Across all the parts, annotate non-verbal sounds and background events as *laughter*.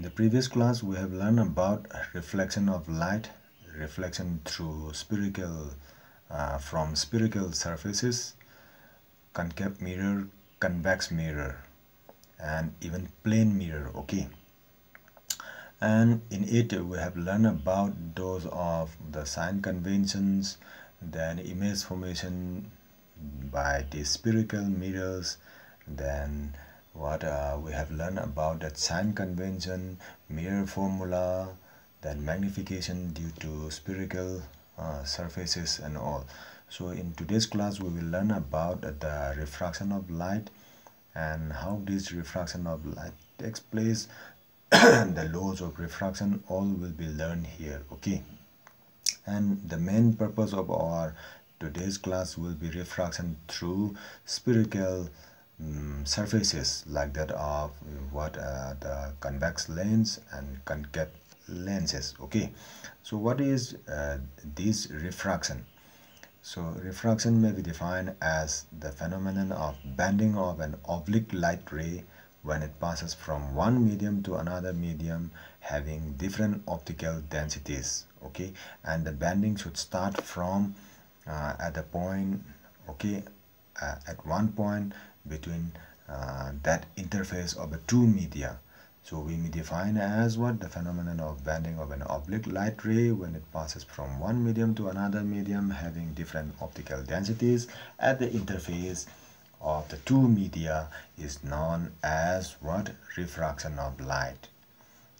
In the previous class, we have learned about reflection of light, reflection through spherical, uh, from spherical surfaces, concave mirror, convex mirror, and even plane mirror. Okay. And in it, we have learned about those of the sign conventions, then image formation by the spherical mirrors, then what uh, we have learned about that sign convention, mirror formula, then magnification due to spherical uh, surfaces and all. So in today's class we will learn about the refraction of light and how this refraction of light takes place *coughs* the laws of refraction all will be learned here okay and the main purpose of our today's class will be refraction through spherical um, surfaces like that of what uh, the convex lens and concave lenses okay? So what is uh, this refraction? So refraction may be defined as the phenomenon of bending of an oblique light ray when it passes from one medium to another medium having different optical densities okay? And the bending should start from uh, at the point okay uh, at one point between uh, that interface of the two media. So we may define as what? The phenomenon of bending of an oblique light ray when it passes from one medium to another medium having different optical densities at the interface of the two media is known as what? Refraction of light.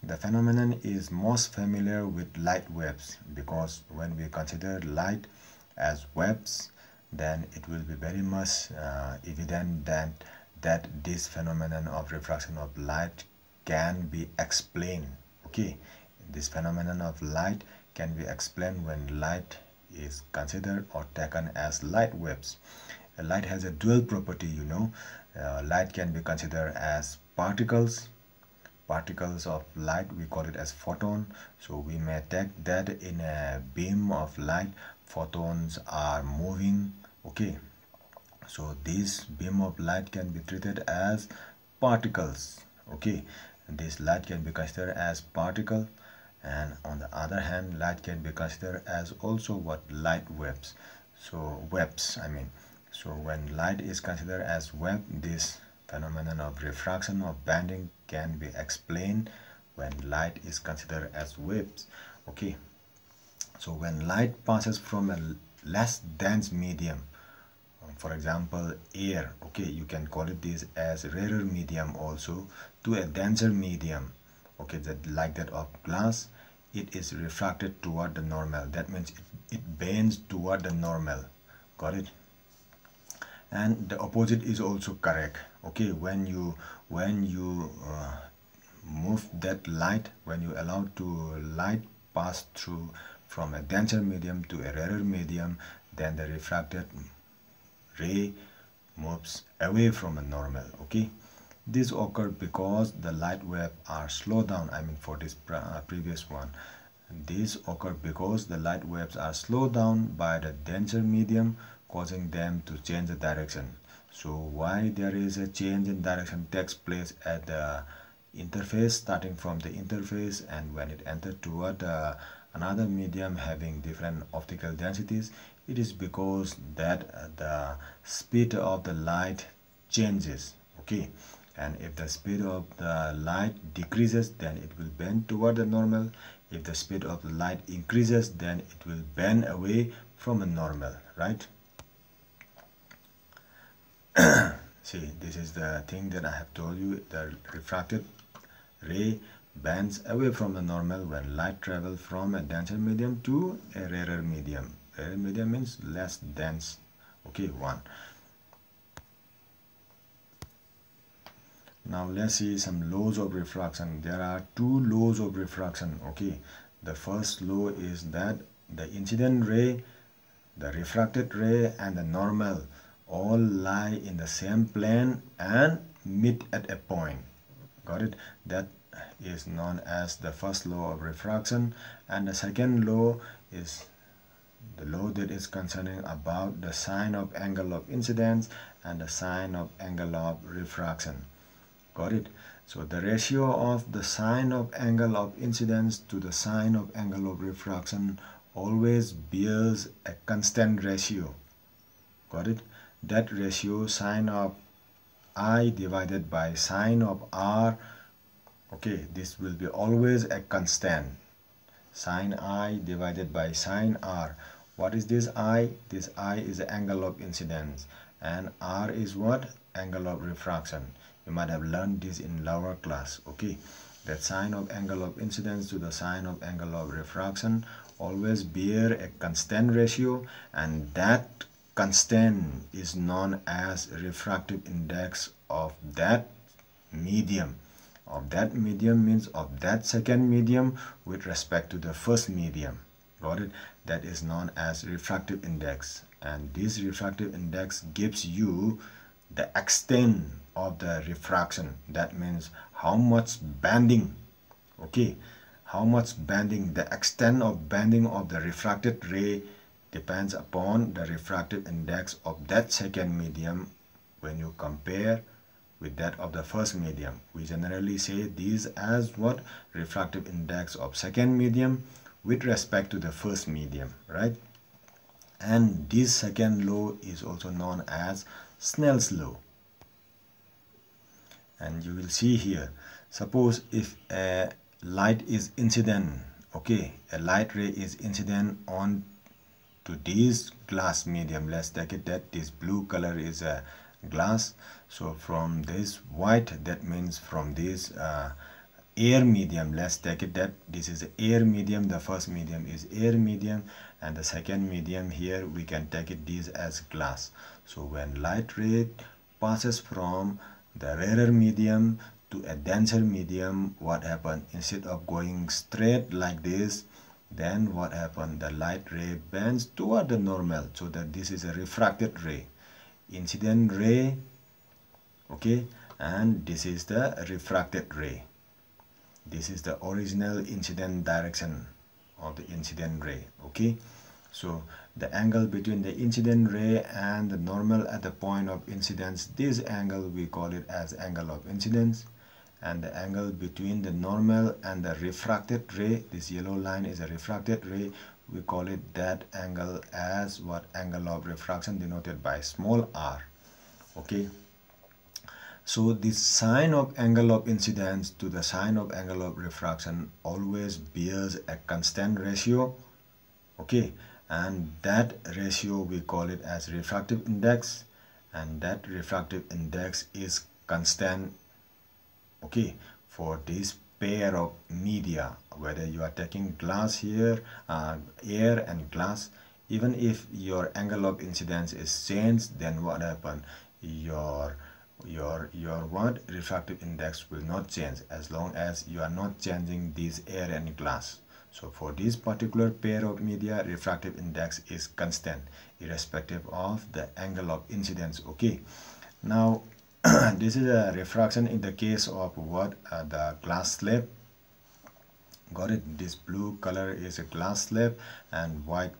The phenomenon is most familiar with light waves because when we consider light as webs then it will be very much uh, evident that that this phenomenon of refraction of light can be explained okay? This phenomenon of light can be explained when light is considered or taken as light waves. Light has a dual property you know? Uh, light can be considered as particles. Particles of light we call it as photon. So we may take that in a beam of light photons are moving okay. So this beam of light can be treated as particles. Okay. This light can be considered as particle. And on the other hand light can be considered as also what? Light waves so webs i mean. So when light is considered as web this phenomenon of refraction of bending can be explained when light is considered as waves okay. So when light passes from a less dense medium for example air. Okay you can call it this as rarer medium also to a denser medium. Okay that like that of glass it is refracted toward the normal. That means it, it bends toward the normal. Got it? And the opposite is also correct. Okay when you when you uh, move that light when you allow to light pass through from a denser medium to a rarer medium then the refracted moves away from a normal okay? This occurs because the light wave are slowed down i mean for this uh, previous one. This occurs because the light waves are slowed down by the denser medium causing them to change the direction. So why there is a change in direction takes place at the interface starting from the interface and when it enters toward uh, another medium having different optical densities it is because that uh, the speed of the light changes okay? And if the speed of the light decreases then it will bend toward the normal. If the speed of the light increases then it will bend away from a normal right? *coughs* See this is the thing that I have told you the refracted ray bends away from the normal when light travels from a denser medium to a rarer medium Eh, rarer medium means less dense. Okay one. Now let's see some laws of refraction. There are two laws of refraction okay? The first law is that the incident ray the refracted ray and the normal all lie in the same plane and meet at a point. Got it? That is known as the first law of refraction. And the second law is the law that is concerning about the sine of angle of incidence and the sine of angle of refraction. Got it? So the ratio of the sine of angle of incidence to the sine of angle of refraction always bears a constant ratio. Got it? That ratio sine of i divided by sine of r okay this will be always a constant. Sine i divided by sine r what is this i? This i is the angle of incidence. And r is what? Angle of refraction. You might have learned this in lower class okay? That sine of angle of incidence to the sine of angle of refraction always bear a constant ratio and that constant is known as refractive index of that medium. Of that medium means of that second medium with respect to the first medium. Got it that is known as refractive index. And this refractive index gives you the extent of the refraction. That means how much bending okay? How much bending the extent of bending of the refracted ray depends upon the refractive index of that second medium when you compare with that of the first medium. We generally say these as what? Refractive index of second medium with respect to the first medium, right? And this second law is also known as Snell's law. And you will see here, suppose if a light is incident, okay, a light ray is incident on to this glass medium let's take it that this blue color is a glass so from this white that means from this uh, air medium let's take it that this is air medium the first medium is air medium and the second medium here we can take it this as glass. So when light ray passes from the rarer medium to a denser medium what happened instead of going straight like this then what happened the light ray bends toward the normal so that this is a refracted ray. Incident ray okay and this is the refracted ray this is the original incident direction of the incident ray okay? So the angle between the incident ray and the normal at the point of incidence this angle we call it as angle of incidence. And the angle between the normal and the refracted ray this yellow line is a refracted ray we call it that angle as what angle of refraction denoted by small r okay so the sine of angle of incidence to the sine of angle of refraction always bears a constant ratio okay? And that ratio we call it as refractive index and that refractive index is constant okay for this pair of media whether you are taking glass here uh, air and glass. Even if your angle of incidence is changed then what happen your your your what refractive index will not change as long as you are not changing this air and glass. So for this particular pair of media refractive index is constant irrespective of the angle of incidence okay? Now *clears throat* this is a refraction in the case of what uh, the glass slab. Got it? This blue color is a glass slab and white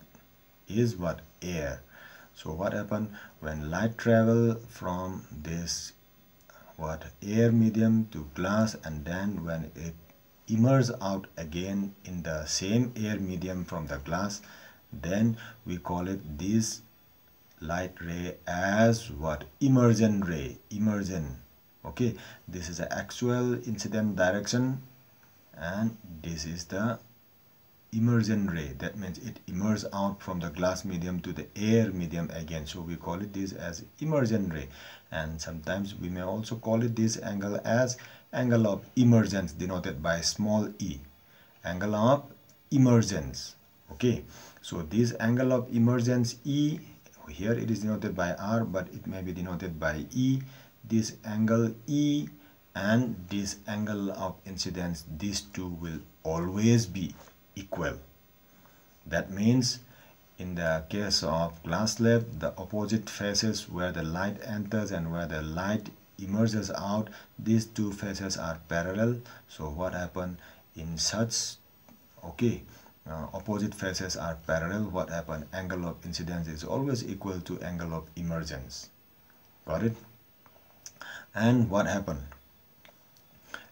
is what? Air so what happened? When light travel from this what air medium to glass and then when it emerges out again in the same air medium from the glass then we call it this light ray as what? Emergent ray emergent okay? This is the actual incident direction and this is the emergent ray. That means it emerges out from the glass medium to the air medium again. So we call it this as emergent ray. And sometimes we may also call it this angle as angle of emergence denoted by small e. Angle of emergence okay. So this angle of emergence e here it is denoted by r but it may be denoted by e. This angle e and this angle of incidence these two will always be equal. That means in the case of glass slab the opposite faces where the light enters and where the light emerges out these two faces are parallel. So what happened in such okay uh, opposite faces are parallel what happened? Angle of incidence is always equal to angle of emergence. Got it? And what happened?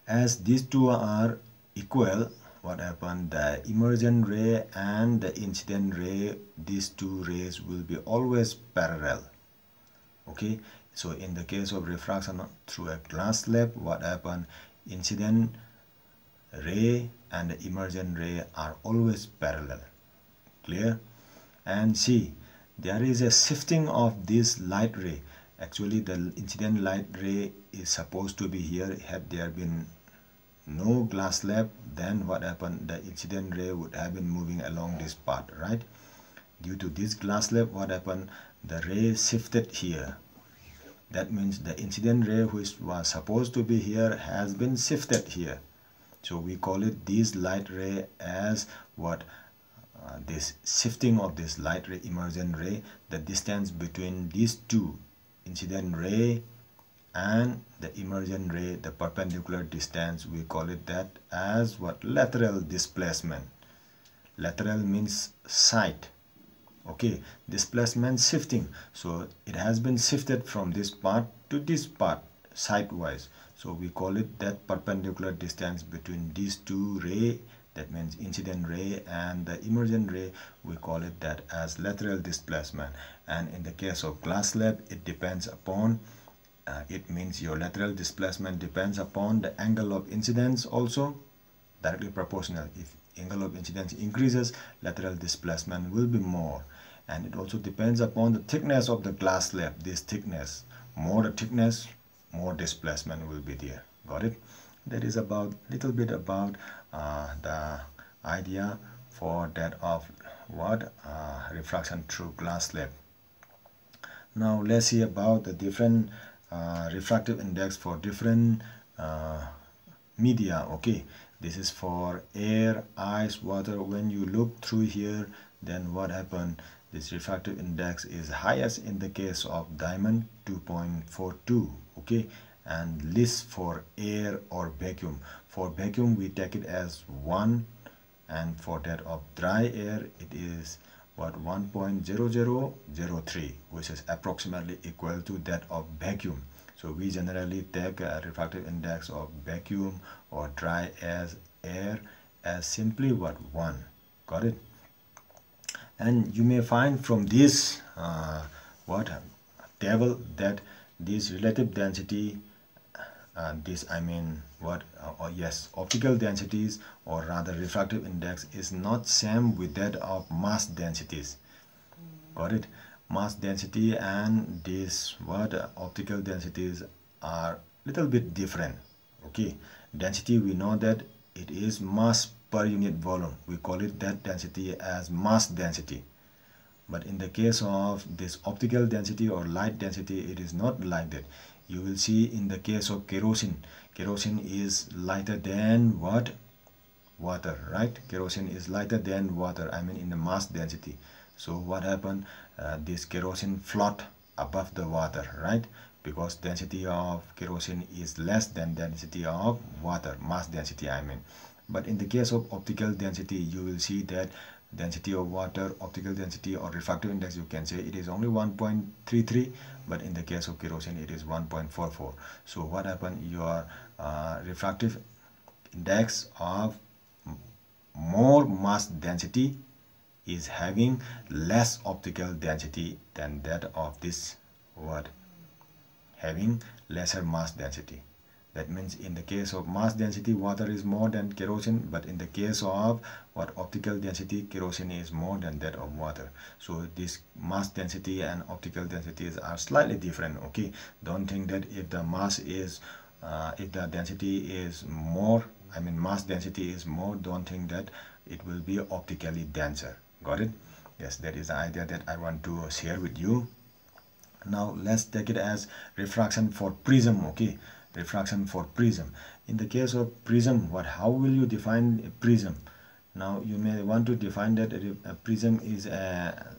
As these two are equal what happened the emergent ray and the incident ray these two rays will be always parallel okay? So in the case of refraction through a glass slab what happened? Incident ray and the emergent ray are always parallel clear? And see there is a shifting of this light ray. Actually the incident light ray is supposed to be here. Had there been no glass slab then what happened? The incident ray would have been moving along this path right? Due to this glass slab what happened? The ray shifted here. That means the incident ray which was supposed to be here has been shifted here. So we call it this light ray as what uh, this shifting of this light ray emergent ray the distance between these two incident ray and the emergent ray the perpendicular distance we call it that as what? Lateral displacement. Lateral means side okay displacement shifting. So it has been shifted from this part to this part sidewise so we call it that perpendicular distance between these two ray that means incident ray and the emergent ray we call it that as lateral displacement. And in the case of glass slab it depends upon uh, it means your lateral displacement depends upon the angle of incidence also directly proportional. If angle of incidence increases lateral displacement will be more. And it also depends upon the thickness of the glass slab. This thickness more the thickness more displacement will be there. Got it? That is about little bit about uh, the idea for that of what uh, refraction through glass slab. Now let's see about the different refractive index for different uh, media okay? This is for air ice water. When you look through here then what happened? This refractive index is highest in the case of diamond 2.42 okay? And least for air or vacuum. For vacuum we take it as 1 and for that of dry air it is what 1.0003 which is approximately equal to that of vacuum. So we generally take a refractive index of vacuum or dry as air as simply what 1 got it? And you may find from this uh, what? Table that this relative density uh, this I mean what uh, or yes optical densities or rather refractive index is not same with that of mass densities. Got it? Mass density and this what uh, optical densities are little bit different. Okay? Density we know that it is mass per unit volume. We call it that density as mass density. But in the case of this optical density or light density it is not like that you will see in the case of kerosene. Kerosene is lighter than what? Water right? Kerosene is lighter than water i mean in the mass density. So what happened? Uh, this kerosene float above the water right? Because density of kerosene is less than density of water mass density i mean. But in the case of optical density you will see that density of water optical density or refractive index you can say it is only 1.33 but in the case of kerosene it is 1.44 so what happened? Your uh, refractive index of more mass density is having less optical density than that of this what having lesser mass density that means in the case of mass density water is more than kerosene but in the case of what optical density kerosene is more than that of water. So this mass density and optical densities are slightly different okay? Don't think that if the mass is uh, if the density is more i mean mass density is more don't think that it will be optically denser. Got it? Yes that is the idea that i want to share with you. Now let's take it as refraction for prism okay refraction for prism. In the case of prism what how will you define a prism? Now you may want to define that a prism is a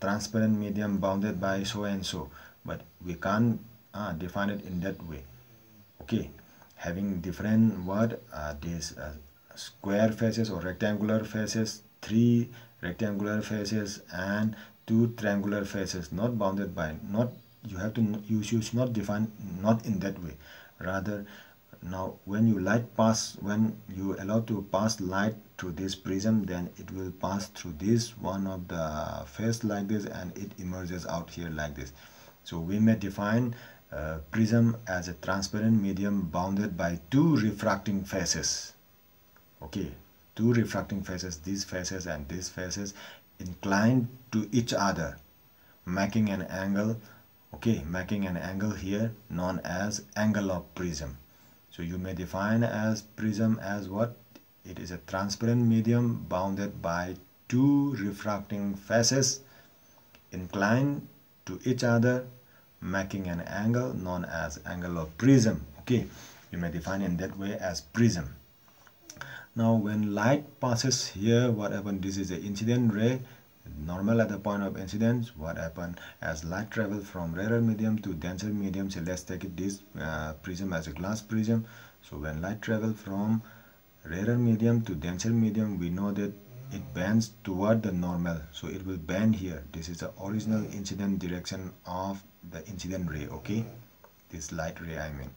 transparent medium bounded by so and so but we can't uh, define it in that way. Okay having different what uh, these uh, square faces or rectangular faces three rectangular faces and two triangular faces not bounded by not you have to you should not define not in that way rather now when you light pass when you allow to pass light through this prism then it will pass through this one of the face like this and it emerges out here like this. So we may define uh, prism as a transparent medium bounded by two refracting faces. Okay two refracting faces these faces and these faces inclined to each other making an angle okay making an angle here known as angle of prism. So you may define as prism as what? It is a transparent medium bounded by two refracting faces inclined to each other making an angle known as angle of prism. Okay you may define in that way as prism. Now when light passes here what happens? This is the incident ray normal at the point of incidence what happened as light travel from rarer medium to denser medium so let's take it this uh, prism as a glass prism. So when light travel from rarer medium to denser medium we know that it bends toward the normal. So it will bend here. This is the original incident direction of the incident ray okay? This light ray i mean.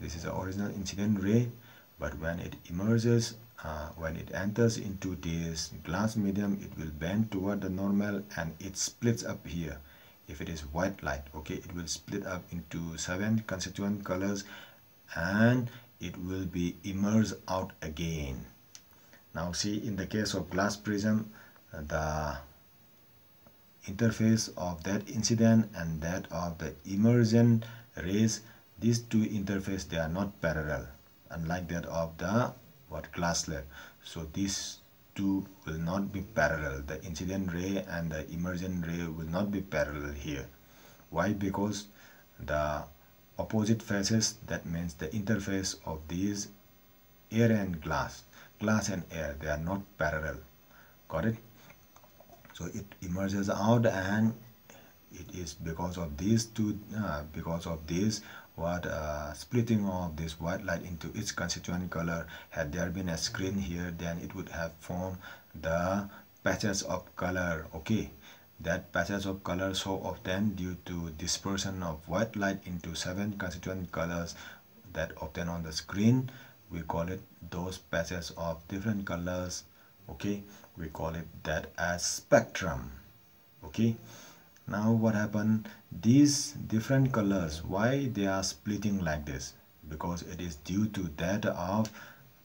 This is the original incident ray but when it emerges uh, when it enters into this glass medium it will bend toward the normal and it splits up here. If it is white light okay it will split up into seven constituent colors and it will be immersed out again. Now see in the case of glass prism the interface of that incident and that of the immersion rays these two interface they are not parallel. Unlike that of the what glass slab so these two will not be parallel. The incident ray and the emergent ray will not be parallel here. Why? Because the opposite faces that means the interface of these air and glass glass and air they are not parallel. Got it? So it emerges out and it is because of these two uh, because of this what uh, splitting of this white light into its constituent color. Had there been a screen here then it would have formed the patches of color. Okay. That patches of color so often due to dispersion of white light into seven constituent colors that obtain on the screen. We call it those patches of different colors. Okay. We call it that as spectrum. Okay. Now what happened these different colors why they are splitting like this? Because it is due to that of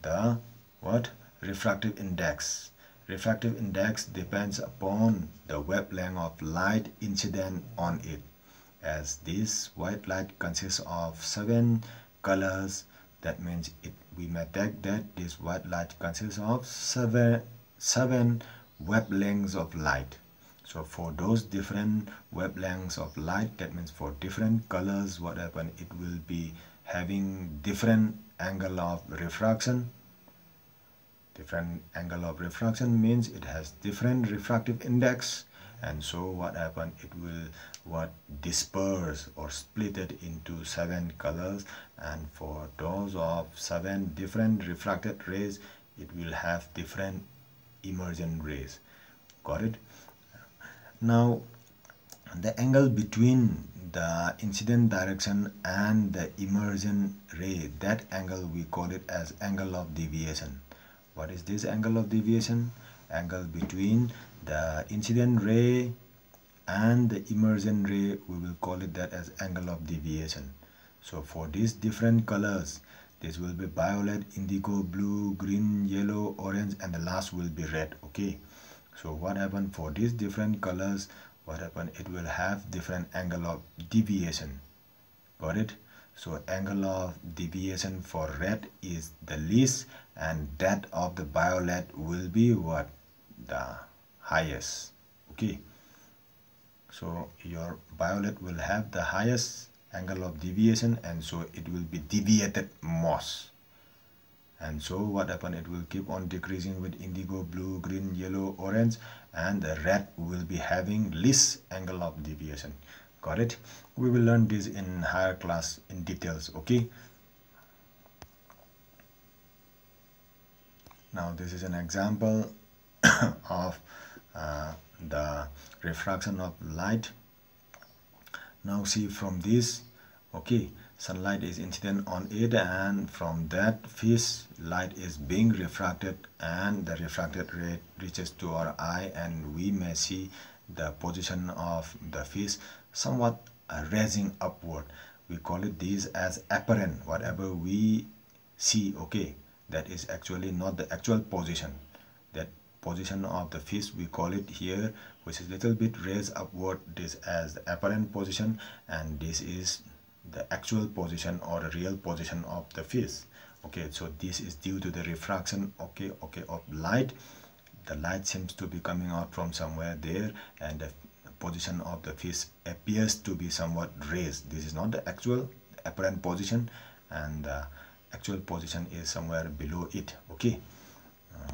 the what? Refractive index. Refractive index depends upon the wavelength of light incident on it. As this white light consists of seven colors that means it we may take that this white light consists of seven seven wavelengths of light so for those different wavelengths of light that means for different colors what happen it will be having different angle of refraction. Different angle of refraction means it has different refractive index and so what happen it will what disperse or split it into seven colors. And for those of seven different refracted rays it will have different emergent rays. Got it now the angle between the incident direction and the emergent ray that angle we call it as angle of deviation. What is this angle of deviation? Angle between the incident ray and the emergent ray we will call it that as angle of deviation. So for these different colors this will be violet indigo blue green yellow orange and the last will be red okay so what happened for these different colors what happened it will have different angle of deviation. Got it? So angle of deviation for red is the least and that of the violet will be what? The highest. Okay? So your violet will have the highest angle of deviation and so it will be deviated most and so what happen it will keep on decreasing with indigo blue green yellow orange and the red will be having least angle of deviation. Got it? We will learn this in higher class in details okay? Now this is an example *coughs* of uh, the refraction of light. Now see from this okay sunlight is incident on it and from that fish light is being refracted and the refracted ray reaches to our eye and we may see the position of the fish somewhat raising upward. We call it these as apparent. Whatever we see okay that is actually not the actual position. That position of the fish we call it here which is little bit raised upward. This as the apparent position and this is the actual position or real position of the fish okay so this is due to the refraction okay okay of light. The light seems to be coming out from somewhere there and the position of the fish appears to be somewhat raised. This is not the actual apparent position and the actual position is somewhere below it okay? Uh,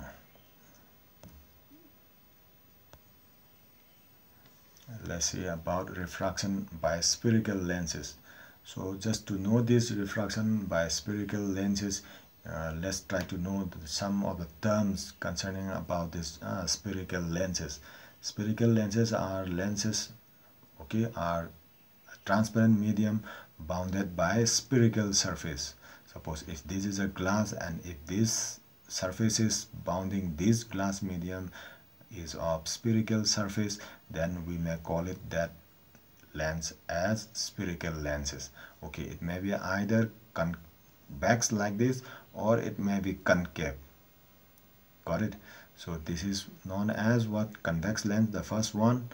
let's see about refraction by spherical lenses so just to know this refraction by spherical lenses uh, let's try to know some of the terms concerning about this uh, spherical lenses. Spherical lenses are lenses okay are transparent medium bounded by spherical surface. Suppose if this is a glass and if this surface is bounding this glass medium is of spherical surface then we may call it that lens as spherical lenses. Okay it may be either convex like this or it may be concave. Got it? So this is known as what? Convex lens the first one.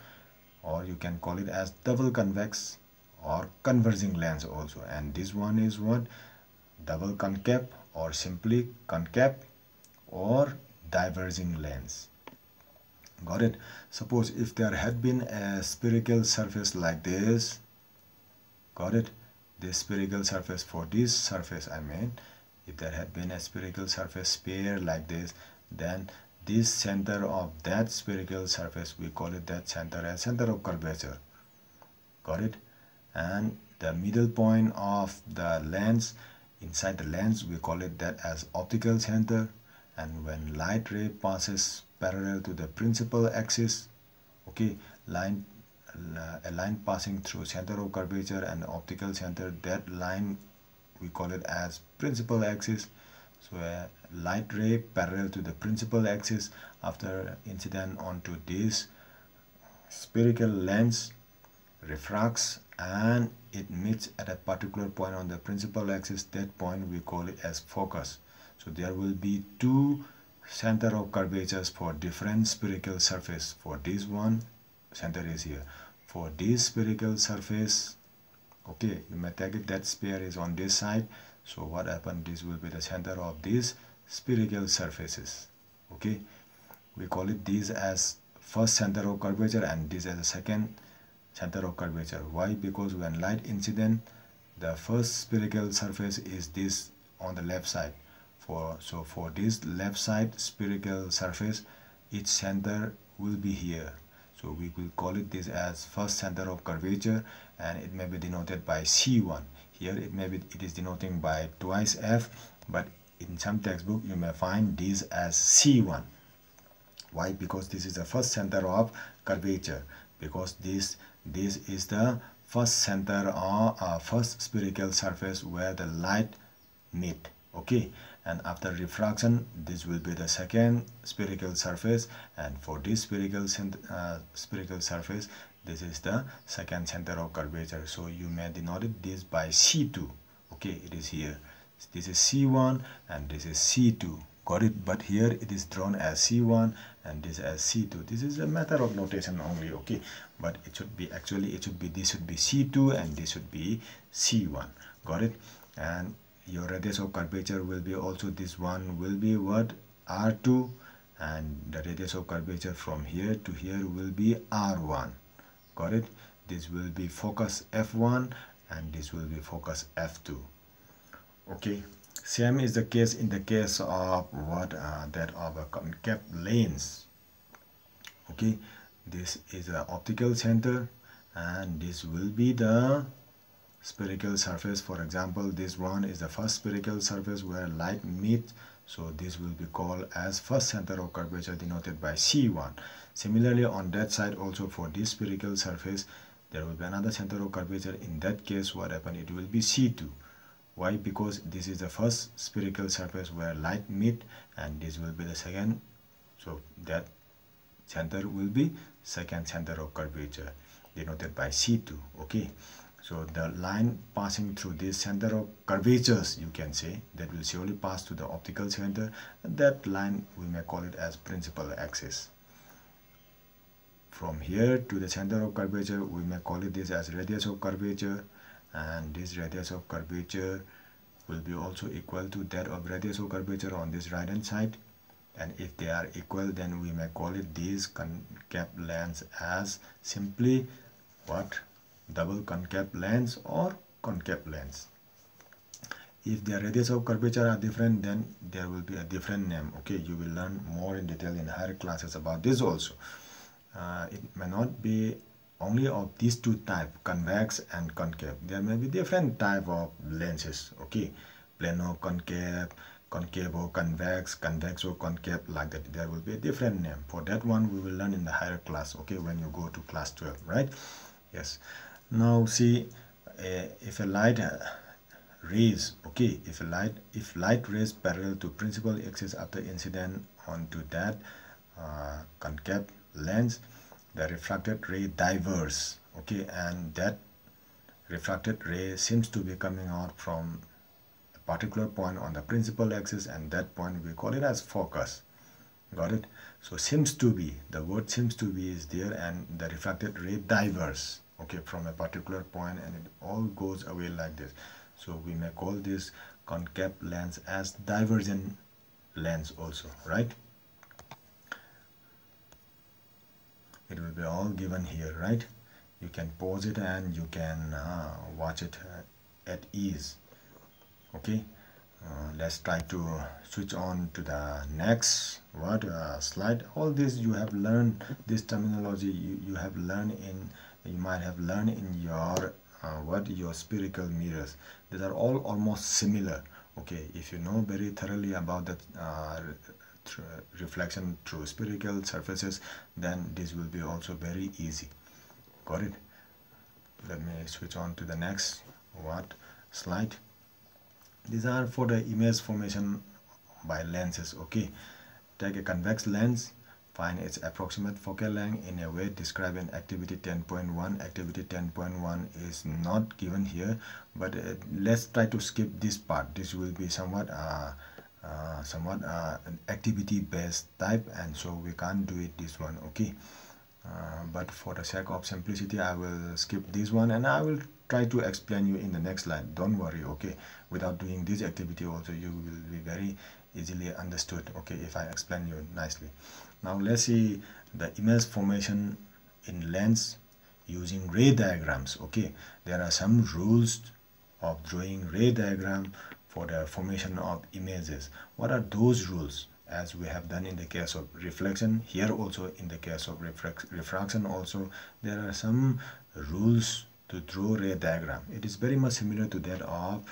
Or you can call it as double convex or converging lens also. And this one is what? Double concave or simply concave or diverging lens got it. Suppose if there had been a spherical surface like this got it this spherical surface for this surface I mean if there had been a spherical surface sphere like this then this center of that spherical surface we call it that center as center of curvature. Got it? And the middle point of the lens inside the lens we call it that as optical center. And when light ray passes parallel to the principal axis okay line uh, a line passing through center of curvature and optical center. That line we call it as principal axis. So a light ray parallel to the principal axis after incident onto this spherical lens refracts and it meets at a particular point on the principal axis. That point we call it as focus. So there will be two center of curvatures for different spherical surface. For this one center is here. For this spherical surface okay you may take it that sphere is on this side. So what happened? This will be the center of these spherical surfaces okay? We call it these as first center of curvature and this as a second center of curvature. Why? Because when light incident the first spherical surface is this on the left side for so for this left side spherical surface its center will be here. So we will call it this as first center of curvature and it may be denoted by c1 here it may be it is denoting by twice f but in some textbook you may find this as c1 why? Because this is the first center of curvature. Because this this is the first center or uh, first spherical surface where the light meet. Okay and after refraction this will be the second spherical surface. And for this spherical uh, spherical surface this is the second center of curvature. So you may denote this by c2 okay it is here. This is c1 and this is c2 got it? But here it is drawn as c1 and this as c2 this is a matter of notation only okay? But it should be actually it should be this should be c2 and this should be c1 got it? And your radius of curvature will be also this one will be what? R2 and the radius of curvature from here to here will be r1 got it? This will be focus f1 and this will be focus f2 okay. Same is the case in the case of what? Uh, that of a concave lens. Okay. This is the optical center and this will be the spherical surface for example this one is the first spherical surface where light meets so this will be called as first center of curvature denoted by c1 similarly on that side also for this spherical surface there will be another center of curvature. In that case what happen it will be c2 why? Because this is the first spherical surface where light meet and this will be the second so that center will be second center of curvature denoted by c2 okay so the line passing through this center of curvatures you can say that will surely pass to the optical center that line we may call it as principal axis. From here to the center of curvature we may call it this as radius of curvature and this radius of curvature will be also equal to that of radius of curvature on this right hand side. And if they are equal then we may call it these concave lens as simply what double concave lens or concave lens. If the radius of curvature are different then there will be a different name. Okay you will learn more in detail in higher classes about this also. Uh, it may not be only of these two type convex and concave. There may be different type of lenses. Okay plano concave concave or convex convex or concave like that. There will be a different name. For that one we will learn in the higher class. Okay when you go to class 12 right? Yes now see uh, if a light uh, rays okay if a light if light rays parallel to principal axis after incident onto that uh, concave lens the refracted ray diverges okay and that refracted ray seems to be coming out from a particular point on the principal axis and that point we call it as focus. Got it? So seems to be the word seems to be is there and the refracted ray diverges okay from a particular point and it all goes away like this. So we may call this concave lens as divergent lens also right? It will be all given here right? You can pause it and you can uh, watch it uh, at ease. Okay? Uh, let's try to switch on to the next what uh, slide. All this you have learned this terminology you, you have learned in you might have learned in your uh, what your spherical mirrors these are all almost similar okay? If you know very thoroughly about that uh, reflection through spherical surfaces then this will be also very easy. Got it? Let me switch on to the next what slide. These are for the image formation by lenses okay? Take a convex lens find its approximate focal length in a way described in activity 10.1 activity 10.1 is not given here but uh, let's try to skip this part. This will be somewhat uh, uh, somewhat uh, activity based type and so we can't do it this one okay? Uh, but for the sake of simplicity I will skip this one and I will try to explain you in the next slide. Don't worry okay? Without doing this activity also you will be very easily understood okay if I explain you nicely now let's see the image formation in lens using ray diagrams okay? There are some rules of drawing ray diagram for the formation of images. What are those rules? As we have done in the case of reflection here also in the case of refraction also there are some rules to draw ray diagram. It is very much similar to that of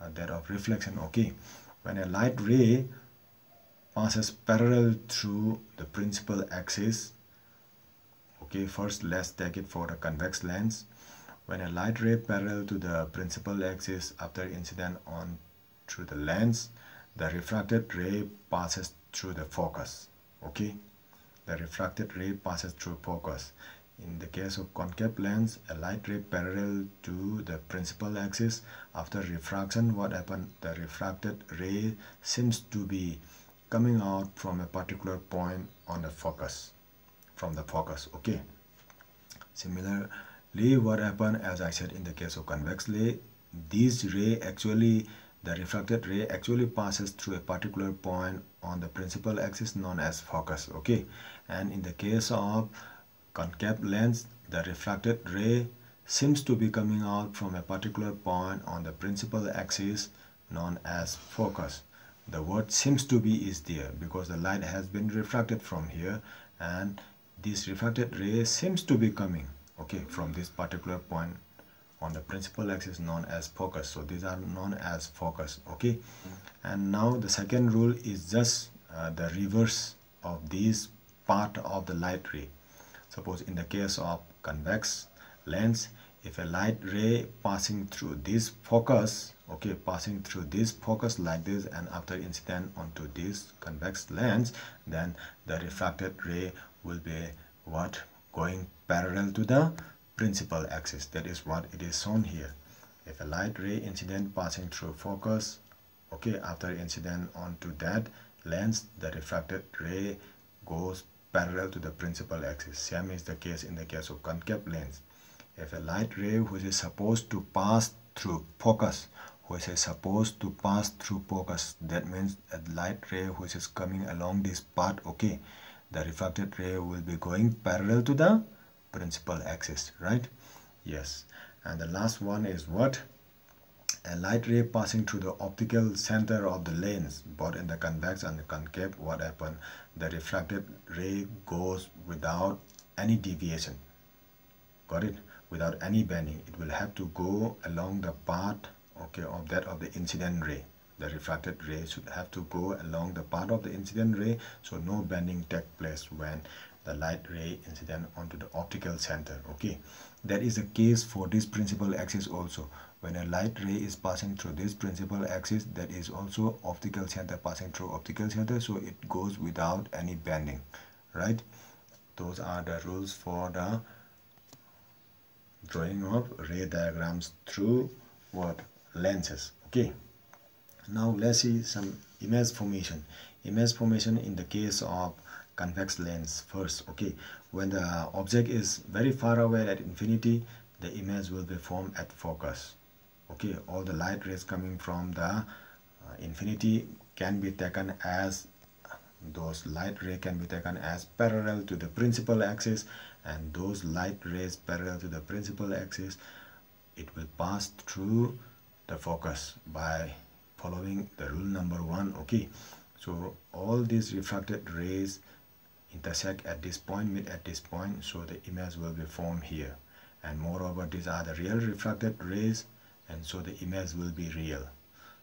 uh, that of reflection okay? When a light ray passes parallel through the principal axis. Okay first let's take it for a convex lens. When a light ray parallel to the principal axis after incident on through the lens the refracted ray passes through the focus. Okay the refracted ray passes through focus. In the case of concave lens a light ray parallel to the principal axis after refraction what happened? The refracted ray seems to be coming out from a particular point on the focus from the focus okay? Similarly what happened as i said in the case of convex ray this ray actually the refracted ray actually passes through a particular point on the principal axis known as focus okay? And in the case of concave lens the refracted ray seems to be coming out from a particular point on the principal axis known as focus the word seems to be is there because the light has been refracted from here and this refracted ray seems to be coming okay from this particular point on the principal axis known as focus. So these are known as focus okay? And now the second rule is just uh, the reverse of this part of the light ray. Suppose in the case of convex lens if a light ray passing through this focus okay passing through this focus like this and after incident onto this convex lens then the refracted ray will be what? Going parallel to the principal axis. That is what it is shown here. If a light ray incident passing through focus okay after incident onto that lens the refracted ray goes parallel to the principal axis. Same is the case in the case of concave lens if a light ray which is supposed to pass through focus which is supposed to pass through focus that means a light ray which is coming along this path okay the refracted ray will be going parallel to the principal axis right? Yes. And the last one is what? A light ray passing through the optical center of the lens both in the convex and the concave what happen? The refracted ray goes without any deviation. Got it without any bending it will have to go along the path okay of that of the incident ray. The refracted ray should have to go along the path of the incident ray so no bending take place when the light ray incident onto the optical center okay. That is the case for this principal axis also. When a light ray is passing through this principal axis that is also optical center passing through optical center so it goes without any bending right? Those are the rules for the drawing of ray diagrams through what? Lenses okay? Now let's see some image formation. Image formation in the case of convex lens first okay? When the object is very far away at infinity the image will be formed at focus okay? All the light rays coming from the uh, infinity can be taken as those light ray can be taken as parallel to the principal axis and those light rays parallel to the principal axis it will pass through the focus by following the rule number one okay? So all these refracted rays intersect at this point meet at this point so the image will be formed here. And moreover these are the real refracted rays and so the image will be real.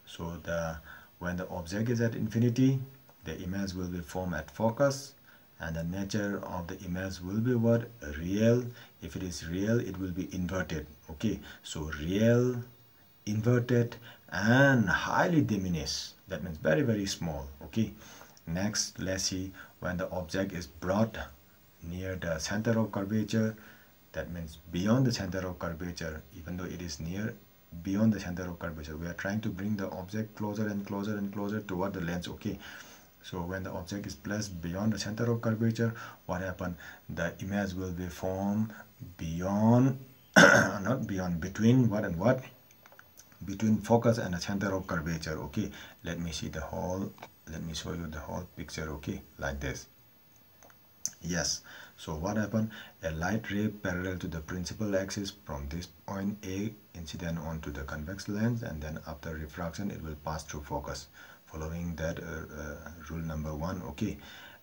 So the when the object is at infinity the image will be formed at focus and the nature of the image will be what? Real. If it is real it will be inverted. Okay. So real inverted and highly diminished. That means very very small. Okay. Next let's see when the object is brought near the center of curvature. That means beyond the center of curvature even though it is near beyond the center of curvature. We are trying to bring the object closer and closer and closer toward the lens. Okay so when the object is placed beyond the center of curvature what happen? The image will be formed beyond *coughs* not beyond between what and what? Between focus and the center of curvature okay? Let me see the whole let me show you the whole picture okay? Like this. Yes. So what happened a light ray parallel to the principal axis from this point a incident onto the convex lens and then after refraction it will pass through focus following that uh, uh, rule number one okay.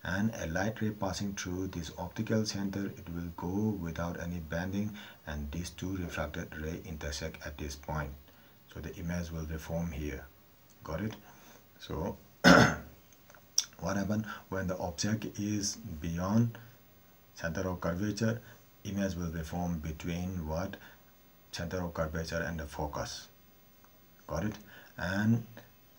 And a light ray passing through this optical center it will go without any bending and these two refracted ray intersect at this point. So the image will be formed here. Got it? So *coughs* what happens when the object is beyond center of curvature image will be formed between what? Center of curvature and the focus. Got it? And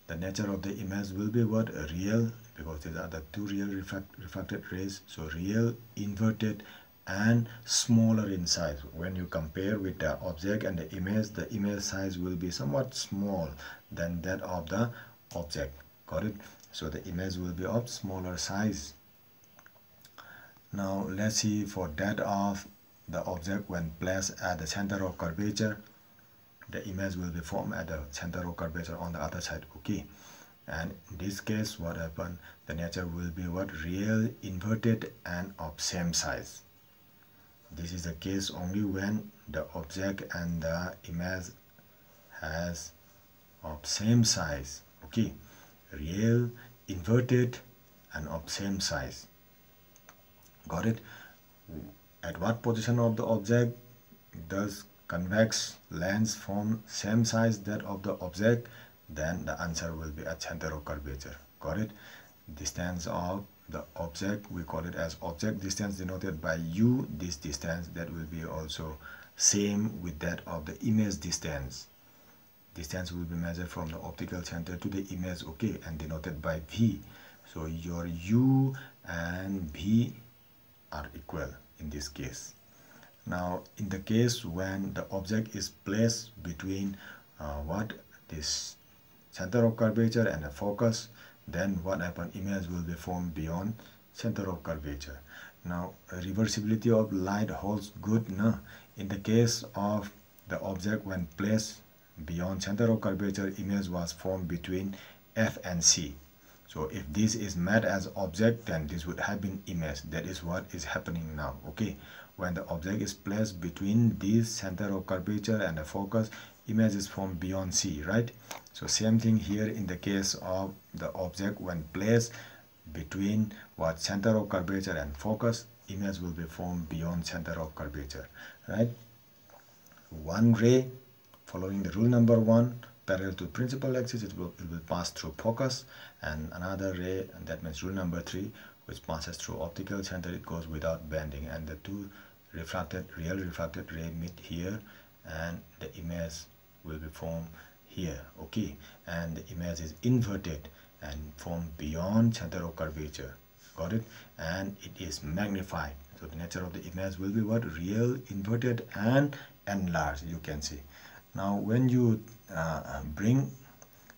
the nature of the image will be what? Real because these are the two real refract refracted rays so real inverted and smaller in size. When you compare with the object and the image the image size will be somewhat small than that of the object. Got it? So the image will be of smaller size. Now let's see for that of the object when placed at the center of curvature the image will be formed at the center of curvature on the other side okay? And in this case what happened the nature will be what? Real inverted and of same size. This is the case only when the object and the image has of same size okay? Real inverted and of same size. Got it? At what position of the object does convex lens form same size that of the object then the answer will be at center of curvature got it? Distance of the object we call it as object distance denoted by u this distance that will be also same with that of the image distance. Distance will be measured from the optical center to the image okay and denoted by v. So your u and v are equal in this case now in the case when the object is placed between uh, what this center of curvature and the focus then what happen image will be formed beyond center of curvature. Now reversibility of light holds good no in the case of the object when placed beyond center of curvature image was formed between f and c. So if this is met as object then this would have been image. That is what is happening now okay when the object is placed between this center of curvature and the focus image is formed beyond c right? So same thing here in the case of the object when placed between what center of curvature and focus image will be formed beyond center of curvature right? One ray following the rule number one parallel to principal axis it will, it will pass through focus and another ray and that means rule number three which passes through optical center it goes without bending. And the two refracted real refracted ray meet here and the image will be formed here okay? And the image is inverted and formed beyond center of curvature. Got it? And it is magnified. So the nature of the image will be what? Real inverted and enlarged you can see. Now when you uh, bring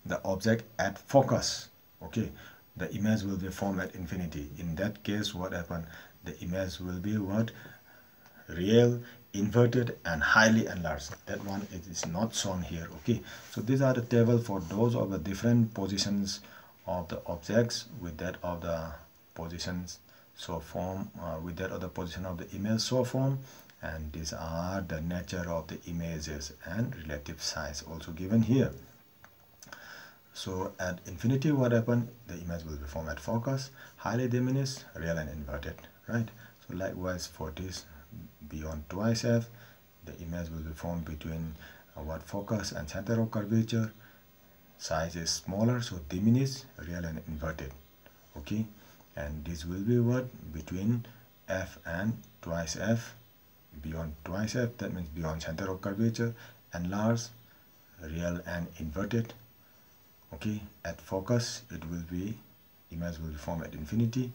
the object at focus okay the image will be formed at infinity. In that case what happened? The image will be what? Real inverted and highly enlarged. That one it is not shown here okay? So these are the table for those of the different positions of the objects with that of the positions. So form uh, with that of the position of the image so form. And these are the nature of the images and relative size also given here so at infinity what happened? The image will be formed at focus highly diminished real and inverted right? So likewise for this beyond twice f the image will be formed between uh, what focus and center of curvature. Size is smaller so diminished real and inverted okay? And this will be what? Between f and twice f beyond twice f that means beyond center of curvature enlarged real and inverted okay at focus it will be image will be formed at infinity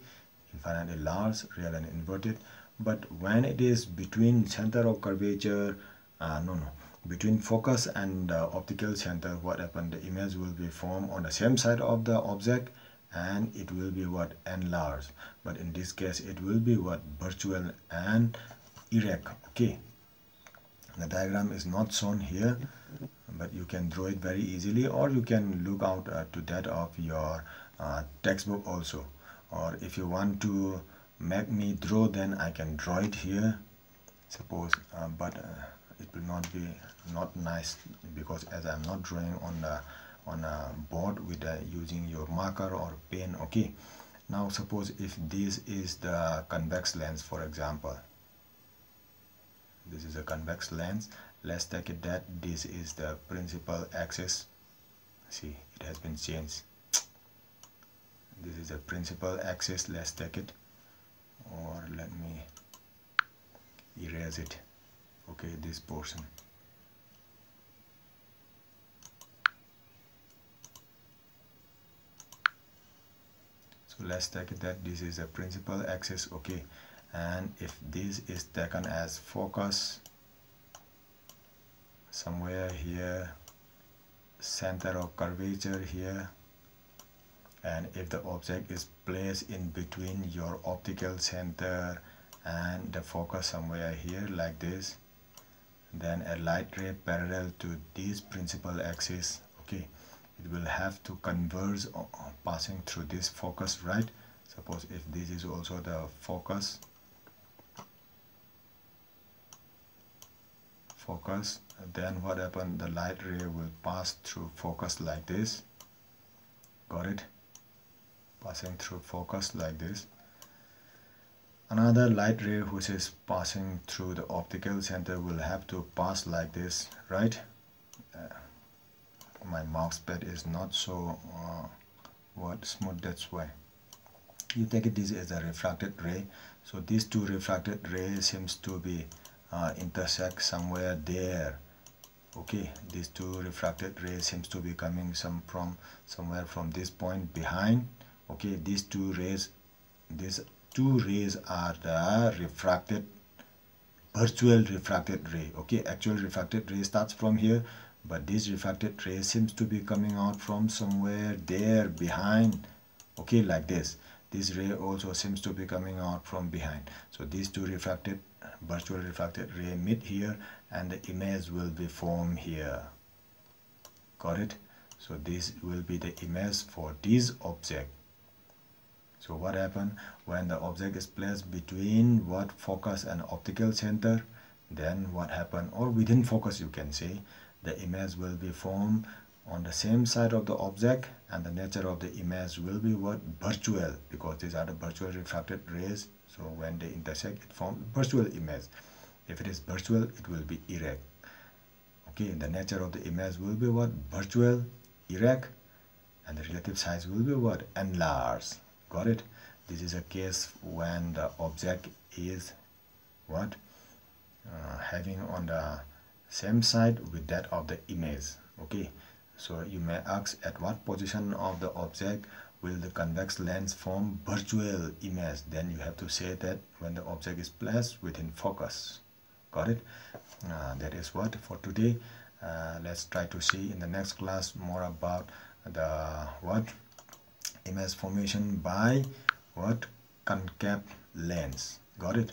infinitely large real and inverted. But when it is between center of curvature uh, no no between focus and uh, optical center what happened? The image will be formed on the same side of the object and it will be what? Enlarged. But in this case it will be what? Virtual and erect. Okay. The diagram is not shown here but you can draw it very easily or you can look out uh, to that of your uh, textbook also. Or if you want to make me draw then I can draw it here suppose uh, but uh, it will not be not nice because as I'm not drawing on the on a board with uh, using your marker or pen okay. Now suppose if this is the convex lens for example. This is a convex lens let's take it that this is the principal axis. See it has been changed. This is the principal axis. Let's take it. Or let me erase it. Okay this portion. So let's take it that this is a principal axis. Okay. And if this is taken as focus somewhere here center of curvature here. And if the object is placed in between your optical center and the focus somewhere here like this then a light ray parallel to this principal axis okay it will have to converge passing through this focus right? Suppose if this is also the focus focus then what happened? The light ray will pass through focus like this. Got it? Passing through focus like this. Another light ray which is passing through the optical center will have to pass like this right? Uh, my mouse pad is not so uh, what smooth that's why. You take it this as a refracted ray. So these two refracted rays seems to be uh, intersect somewhere there okay these two refracted rays seems to be coming some from somewhere from this point behind. Okay these two rays these two rays are the refracted virtual refracted ray. Okay actual refracted ray starts from here but this refracted ray seems to be coming out from somewhere there behind. Okay like this this ray also seems to be coming out from behind. So these two refracted virtual refracted ray meet here and the image will be formed here. Got it? So this will be the image for this object. So what happened? When the object is placed between what focus and optical center then what happened? Or within focus you can say the image will be formed on the same side of the object and the nature of the image will be what? Virtual because these are the virtual refracted rays. So when they intersect it forms virtual image. If it is virtual it will be erect. Okay the nature of the image will be what? Virtual erect and the relative size will be what? Enlarged. Got it? This is a case when the object is what? Uh, having on the same side with that of the image. Okay so you may ask at what position of the object will the convex lens form virtual image? Then you have to say that when the object is placed within focus. Got it? Uh, that is what for today. Uh, let's try to see in the next class more about the what? Image formation by what? Concave lens. Got it